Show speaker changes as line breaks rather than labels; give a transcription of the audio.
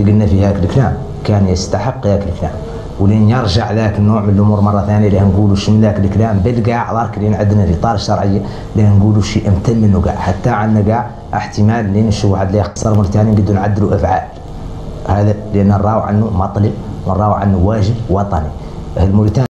اللي قلنا فيه هاك الكلام. كان يستحق هاك الكلام. ولين يرجع ذاك النوع من الأمور مرة ثانية اللي نقولوا شنو ذاك الكلام. بالقاع ذاك اللي عندنا في اطار الشرعيه اللي نقولوا شيء أمتن منه قاع. حتى عندنا قاع احتمال لين شو واحد اللي يخسر مرة ثانية نقدروا نعدلوا أفعال. هذا لأن نراو عنه مطلب ونراو عنه واجب وطني. الموريتاني